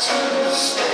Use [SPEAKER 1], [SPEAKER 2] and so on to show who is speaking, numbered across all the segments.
[SPEAKER 1] to stay.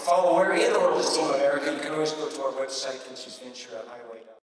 [SPEAKER 1] follow where in the world Team America, you can always go to our website, which Ventura, Iowa.